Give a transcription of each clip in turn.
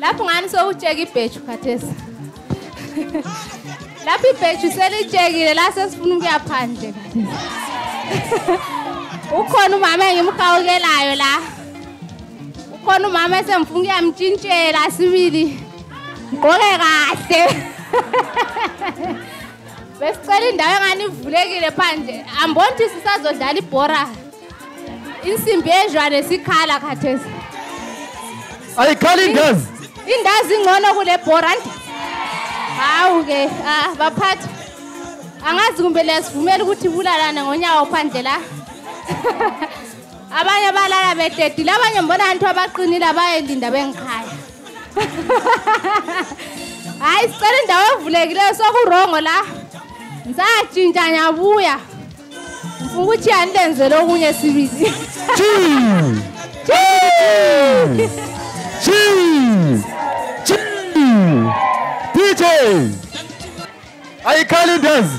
lapho ngani sokutsheka ibhetshu khathesi lapho ibhetshu selitshekile la sesifuna ukuya phandle khathesi ukhona umama engimhawukelayo la ukhona umama esengifuna ukuyamtshintshela sibili ngqoke kahle besicela indawo engani ivulekile phandle amboni ukuthi sisazodlala ibhora insimbi yezwane sikhala khathesi ayikhali indazi indazi ingcono kule borant hawu-ke ah, baphathi angazi kumbe liyasivumela ukuthi bulalane ngonyawo phandle la abanye balala bededile abanye mbona antu abaqinile abayelinda bengikhaya hayi sicela indawo evulekileyo sokurongo la nsatshintsha nyabuya ngifuna ukuthi andenzele okunye sibili DJ ayikhali into ezi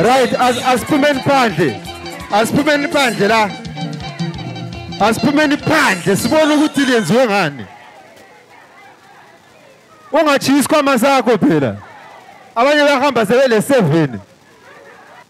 right as- asiphumeni phandle asiphumeni phandle la asiphumeni phandle sibone ukuthi lenziwe ngani ungatshiyi isikhwama sakho phela abanye bahamba sebele-seven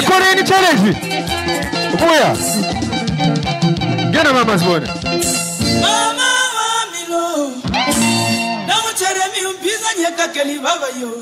ikoreni challenge vuya ngena mama zibone Mama wa milo, na muchere mi umpiza nyeka keli baba yo.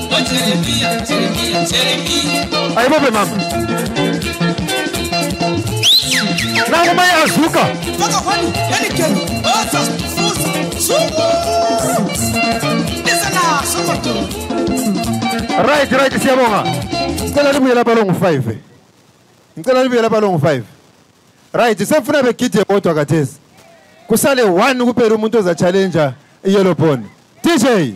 Aí, vamos ver, mano. Não, como é açúcar? Right, right, se abonga. Ngicela libuyela palo ngu-5. Ngicela libuyela palo ngu-5. Right, sefuna begide kodwa kathesi. Kusale one kuphela umuntu ozachallenger i-yellow bone. DJ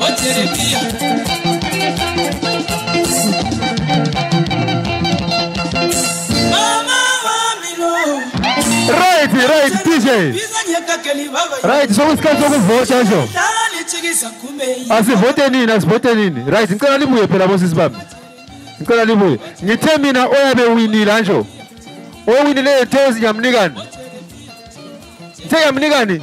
o chere m ya mama wamilo right right dj bizanye kakeli baba right sokusikhathi sokuvota sho dali chikisa kumei asivote nini asivote nini right ngicela libuye phela bosisi bami ngicela libuye ngithe mina oyabe winile ansho owinileyo thozi ngiyamnikani ngithe ngiyamnikani